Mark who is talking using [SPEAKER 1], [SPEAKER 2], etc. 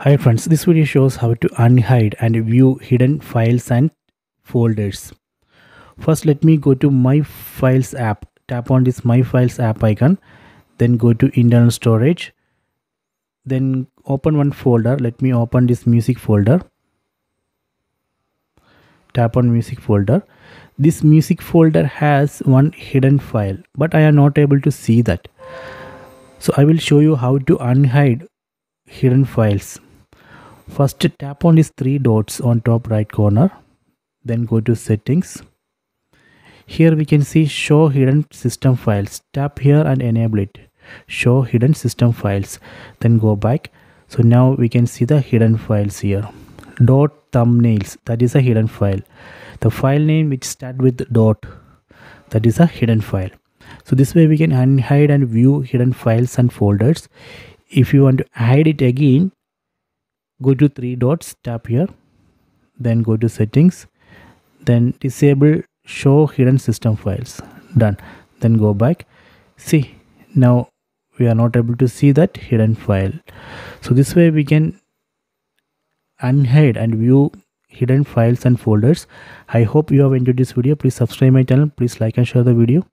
[SPEAKER 1] Hi friends, this video shows how to unhide and view hidden files and folders. First let me go to my files app. Tap on this my files app icon. Then go to internal storage. Then open one folder. Let me open this music folder. Tap on music folder. This music folder has one hidden file but I am not able to see that. So I will show you how to unhide hidden files First tap on these three dots on top right corner. Then go to settings. Here we can see show hidden system files. Tap here and enable it. Show hidden system files. Then go back. So now we can see the hidden files here. Dot thumbnails. That is a hidden file. The file name which start with dot. That is a hidden file. So this way we can unhide and view hidden files and folders. If you want to hide it again, go to three dots tap here then go to settings then disable show hidden system files. Done. Then go back. See now we are not able to see that hidden file. So this way we can unhide and view hidden files and folders. I hope you have enjoyed this video. Please subscribe my channel. Please like and share the video